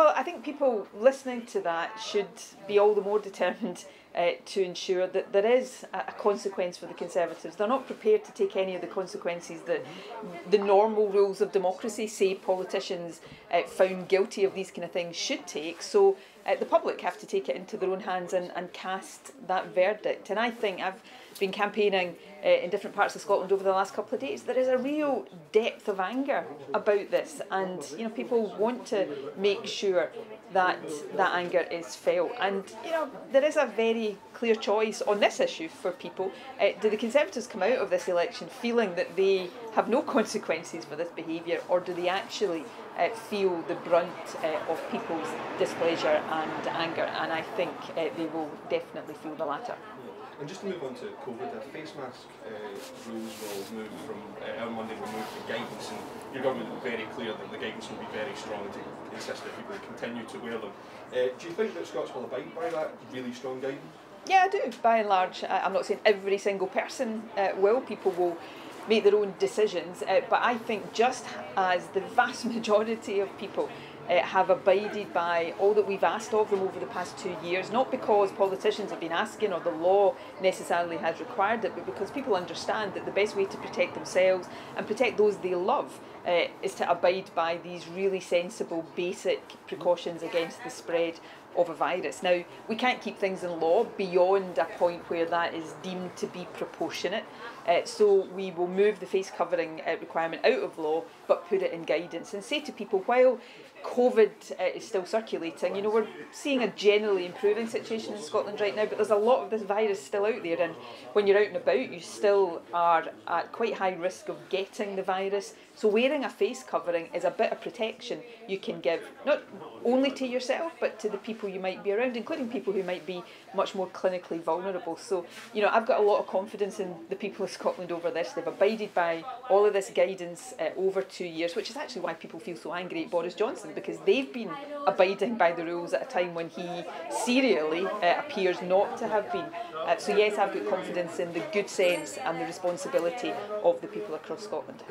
Well, I think people listening to that should be all the more determined uh, to ensure that there is a, consequence for the Conservatives. They're not prepared to take any of the consequences that the normal rules of democracy say politicians uh, found guilty of these kind of things should take. So uh, the public have to take it into their own hands and, and cast that verdict. And I think I've been campaigning uh, in different parts of Scotland over the last couple of days. There is a real depth of anger about this, and you know people want to make sure that that anger is felt. And you know there is a very clear choice on this issue for people. Uh, do the Conservatives come out of this election feeling that they have no consequences for this behaviour, or do they actually uh, feel the brunt uh, of people's displeasure and anger, and I think uh, they will definitely feel the latter. And just to move on to COVID, the face mask uh, rules will move from, uh, on Monday will move to guidance, and your government is very clear that the guidance will be very strong to insist that people continue to wear them. Uh, do you think that Scots will abide by that really strong guidance? Yeah, I do, by and large. I'm not saying every single person uh, will. People will make their own decisions, uh, but I think just as the vast majority of people uh, have abided by all that we've asked of them over the past two years, not because politicians have been asking or the law necessarily has required it, but because people understand that the best way to protect themselves and protect those they love uh, is to abide by these really sensible, basic precautions against the spread of a virus. Now, we can't keep things in law beyond a point where that is deemed to be proportionate. Uh, so we will move the face covering uh, requirement out of law, but put it in guidance and say to people, while COVID uh, is still circulating. You know, we're seeing a generally improving situation in Scotland right now, but there's a lot of this virus still out there, and when you're out and about, you still are at quite high risk of getting the virus. So wearing a face covering is a bit of protection you can give, not only to yourself, but to the people you might be around, including people who might be much more clinically vulnerable. So, you know, I've got a lot of confidence in the people of Scotland over this. They've abided by all of this guidance uh, over two years, which is actually why people feel so angry at Boris Johnson because they've been abiding by the rules at a time when he serially uh, appears not to have been. Uh, so yes, I've got confidence in the good sense and the responsibility of the people across Scotland.